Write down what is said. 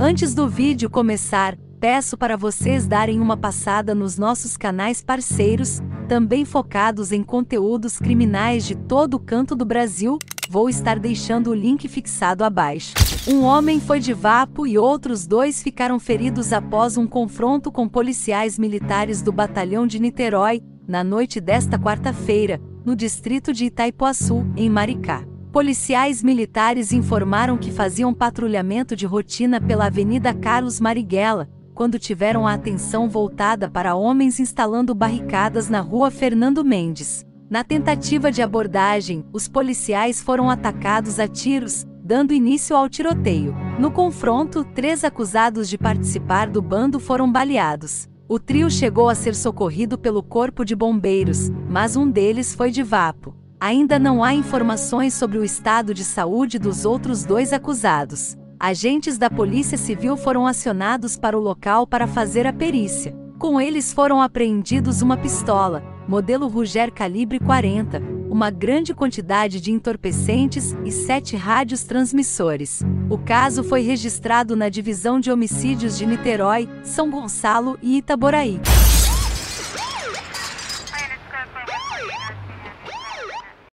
Antes do vídeo começar, peço para vocês darem uma passada nos nossos canais parceiros, também focados em conteúdos criminais de todo canto do Brasil. Vou estar deixando o link fixado abaixo. Um homem foi de vapo e outros dois ficaram feridos após um confronto com policiais militares do batalhão de Niterói, na noite desta quarta-feira, no distrito de Itaipuaçu, em Maricá. Policiais militares informaram que faziam patrulhamento de rotina pela Avenida Carlos Marighella, quando tiveram a atenção voltada para homens instalando barricadas na rua Fernando Mendes. Na tentativa de abordagem, os policiais foram atacados a tiros, dando início ao tiroteio. No confronto, três acusados de participar do bando foram baleados. O trio chegou a ser socorrido pelo Corpo de Bombeiros, mas um deles foi de vapo. Ainda não há informações sobre o estado de saúde dos outros dois acusados. Agentes da Polícia Civil foram acionados para o local para fazer a perícia. Com eles foram apreendidos uma pistola, modelo Ruger calibre 40, uma grande quantidade de entorpecentes e sete rádios transmissores. O caso foi registrado na Divisão de Homicídios de Niterói, São Gonçalo e Itaboraí.